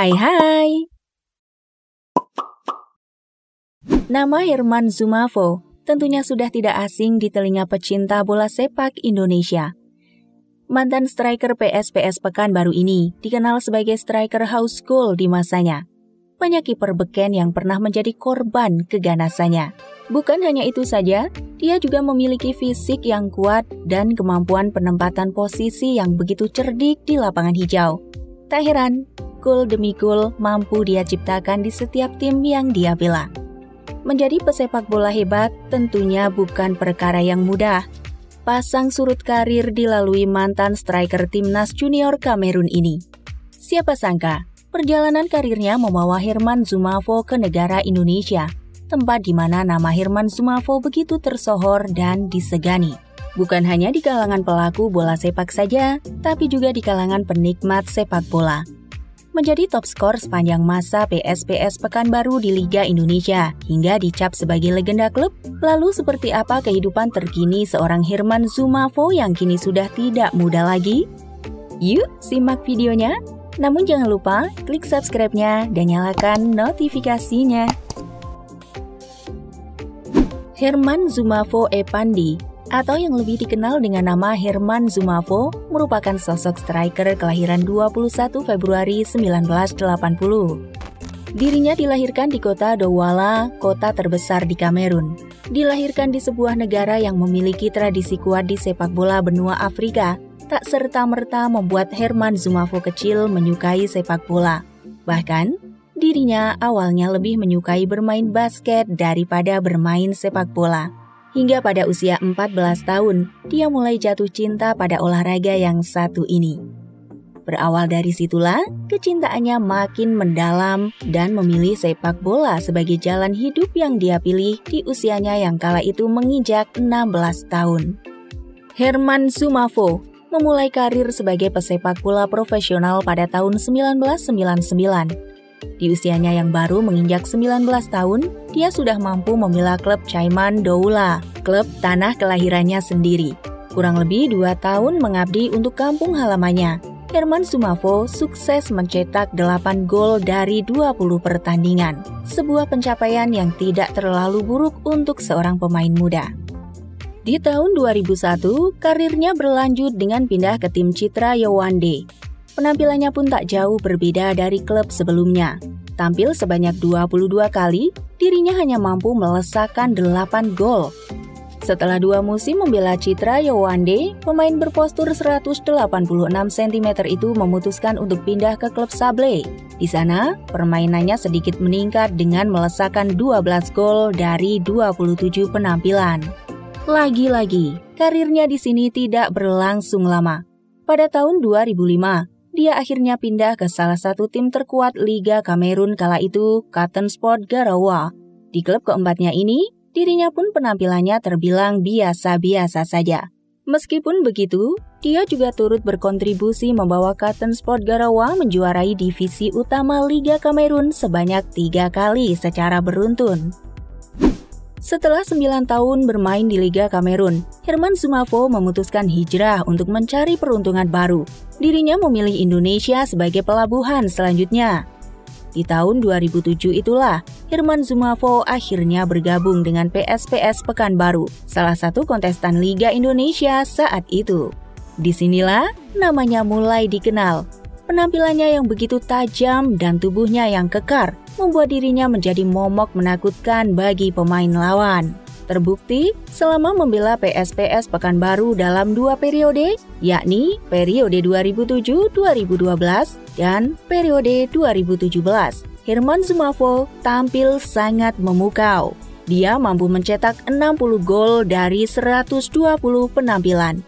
Hai hai. Nama Herman Zumavo tentunya sudah tidak asing di telinga pecinta bola sepak Indonesia. Mantan striker PSPS Pekanbaru ini dikenal sebagai striker house goal di masanya. Banyak kiper beken yang pernah menjadi korban keganasannya. Bukan hanya itu saja, dia juga memiliki fisik yang kuat dan kemampuan penempatan posisi yang begitu cerdik di lapangan hijau. Tak heran, gol demi gol mampu dia ciptakan di setiap tim yang dia bela. Menjadi pesepak bola hebat tentunya bukan perkara yang mudah, pasang surut karir dilalui mantan striker timnas junior Kamerun ini. Siapa sangka, perjalanan karirnya membawa Herman Zumavo ke negara Indonesia, tempat di mana nama Herman Zumavo begitu tersohor dan disegani. Bukan hanya di kalangan pelaku bola sepak saja, tapi juga di kalangan penikmat sepak bola menjadi top skor sepanjang masa PSPS Pekanbaru di Liga Indonesia hingga dicap sebagai legenda klub. Lalu seperti apa kehidupan terkini seorang Herman Zumavo yang kini sudah tidak muda lagi? Yuk, simak videonya. Namun jangan lupa klik subscribe-nya dan nyalakan notifikasinya. Herman Zumavo Epandi atau yang lebih dikenal dengan nama Herman Zumavo, merupakan sosok striker kelahiran 21 Februari 1980. Dirinya dilahirkan di kota Douala, kota terbesar di Kamerun. Dilahirkan di sebuah negara yang memiliki tradisi kuat di sepak bola benua Afrika, tak serta-merta membuat Herman Zumavo kecil menyukai sepak bola. Bahkan, dirinya awalnya lebih menyukai bermain basket daripada bermain sepak bola. Hingga pada usia 14 tahun, dia mulai jatuh cinta pada olahraga yang satu ini. Berawal dari situlah, kecintaannya makin mendalam dan memilih sepak bola sebagai jalan hidup yang dia pilih di usianya yang kala itu menginjak 16 tahun. Herman Sumavo memulai karir sebagai pesepak bola profesional pada tahun 1999 di usianya yang baru menginjak 19 tahun, dia sudah mampu membela klub Chaiman Doula, klub tanah kelahirannya sendiri. Kurang lebih dua tahun mengabdi untuk kampung halamannya. Herman Sumavo sukses mencetak 8 gol dari 20 pertandingan. Sebuah pencapaian yang tidak terlalu buruk untuk seorang pemain muda. Di tahun 2001, karirnya berlanjut dengan pindah ke tim Citra Yowande Penampilannya pun tak jauh berbeda dari klub sebelumnya. Tampil sebanyak 22 kali, dirinya hanya mampu melesakkan 8 gol. Setelah dua musim membela Citra Yowande, pemain berpostur 186 cm itu memutuskan untuk pindah ke klub Sable. Di sana, permainannya sedikit meningkat dengan melesakkan 12 gol dari 27 penampilan. Lagi-lagi, karirnya di sini tidak berlangsung lama. Pada tahun 2005, dia akhirnya pindah ke salah satu tim terkuat Liga Kamerun kala itu, Cotton Sport Garawa. Di klub keempatnya ini, dirinya pun penampilannya terbilang biasa-biasa saja. Meskipun begitu, dia juga turut berkontribusi membawa Cotton Sport Garawa menjuarai divisi utama Liga Kamerun sebanyak tiga kali secara beruntun. Setelah 9 tahun bermain di Liga Kamerun, Herman Sumavo memutuskan hijrah untuk mencari peruntungan baru. Dirinya memilih Indonesia sebagai pelabuhan selanjutnya. Di tahun 2007 itulah, Herman Zumavo akhirnya bergabung dengan PSPS Pekanbaru, salah satu kontestan Liga Indonesia saat itu. Di sinilah namanya mulai dikenal. Penampilannya yang begitu tajam dan tubuhnya yang kekar membuat dirinya menjadi momok menakutkan bagi pemain lawan. Terbukti selama membela PSPS Pekanbaru dalam dua periode, yakni periode 2007-2012 dan periode 2017. Herman Zumavo tampil sangat memukau. Dia mampu mencetak 60 gol dari 120 penampilan.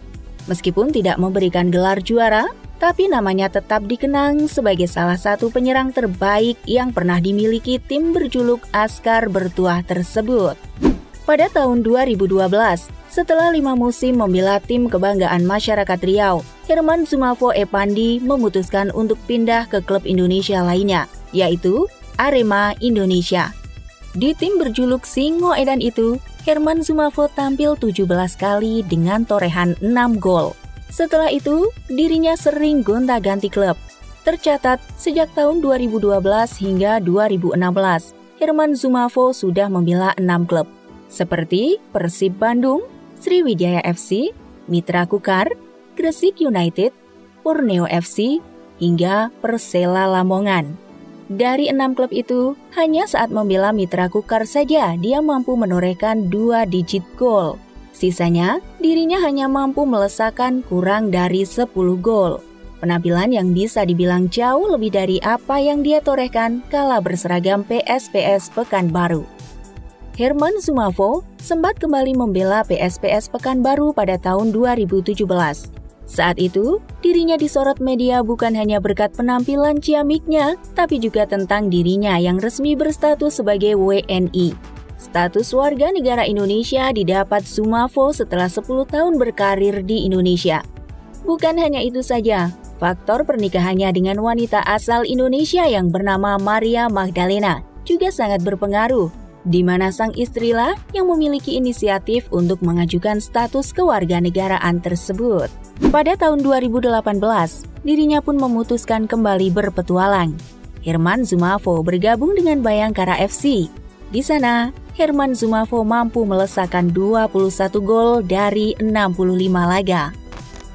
Meskipun tidak memberikan gelar juara, tapi namanya tetap dikenang sebagai salah satu penyerang terbaik yang pernah dimiliki tim berjuluk Askar Bertuah tersebut. Pada tahun 2012, setelah lima musim membela tim kebanggaan masyarakat Riau, Herman Zumavo Epandi memutuskan untuk pindah ke klub Indonesia lainnya, yaitu Arema Indonesia. Di tim berjuluk Singo Edan itu, Herman Zumavo tampil 17 kali dengan torehan 6 gol. Setelah itu, dirinya sering gonta-ganti klub. Tercatat sejak tahun 2012 hingga 2016, Herman Zumafo sudah membela enam klub, seperti Persib Bandung, Sriwijaya FC, Mitra Kukar, Gresik United, Borneo FC, hingga Persela Lamongan. Dari enam klub itu, hanya saat membela Mitra Kukar saja dia mampu menorehkan dua digit gol. Sisanya, dirinya hanya mampu melesakan kurang dari 10 gol. Penampilan yang bisa dibilang jauh lebih dari apa yang dia torehkan kala berseragam PSPS Pekanbaru. Herman Zumafo sempat kembali membela PSPS Pekanbaru pada tahun 2017. Saat itu, dirinya disorot media bukan hanya berkat penampilan ciamiknya, tapi juga tentang dirinya yang resmi berstatus sebagai WNI. Status warga negara Indonesia didapat Zumafo setelah 10 tahun berkarir di Indonesia. Bukan hanya itu saja, faktor pernikahannya dengan wanita asal Indonesia yang bernama Maria Magdalena juga sangat berpengaruh di mana sang istrilah yang memiliki inisiatif untuk mengajukan status kewarganegaraan tersebut. Pada tahun 2018, dirinya pun memutuskan kembali berpetualang. Herman Zumafo bergabung dengan Bayangkara FC. Di sana, Herman Zumafo mampu melesakkan 21 gol dari 65 laga.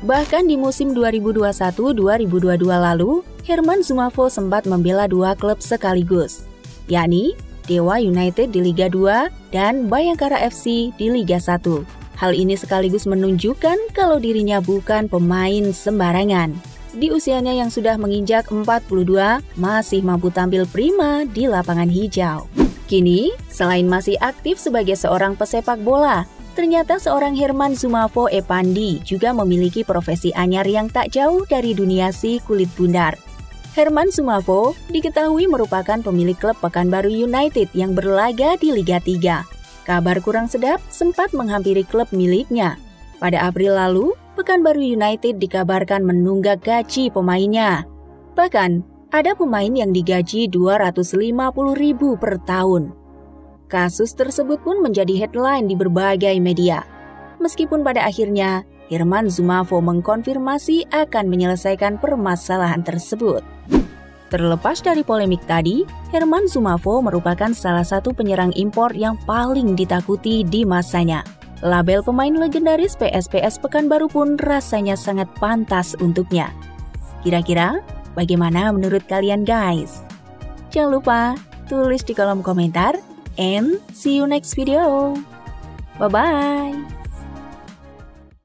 Bahkan di musim 2021-2022 lalu, Herman Zumafo sempat membela dua klub sekaligus, yakni Dewa United di Liga 2, dan Bayangkara FC di Liga 1. Hal ini sekaligus menunjukkan kalau dirinya bukan pemain sembarangan. Di usianya yang sudah menginjak 42, masih mampu tampil prima di lapangan hijau. Kini, selain masih aktif sebagai seorang pesepak bola, ternyata seorang Herman Zumafo Epandi juga memiliki profesi anyar yang tak jauh dari dunia si kulit bundar. Herman Sumavo diketahui merupakan pemilik klub Pekanbaru United yang berlaga di Liga 3. Kabar kurang sedap sempat menghampiri klub miliknya. Pada April lalu, Pekanbaru United dikabarkan menunggak gaji pemainnya. Bahkan, ada pemain yang digaji 250 ribu per tahun. Kasus tersebut pun menjadi headline di berbagai media. Meskipun pada akhirnya, Herman Zumafo mengkonfirmasi akan menyelesaikan permasalahan tersebut. Terlepas dari polemik tadi, Herman Zumafo merupakan salah satu penyerang impor yang paling ditakuti di masanya. Label pemain legendaris PSPS Pekanbaru pun rasanya sangat pantas untuknya. Kira-kira bagaimana menurut kalian guys? Jangan lupa tulis di kolom komentar and see you next video. Bye-bye.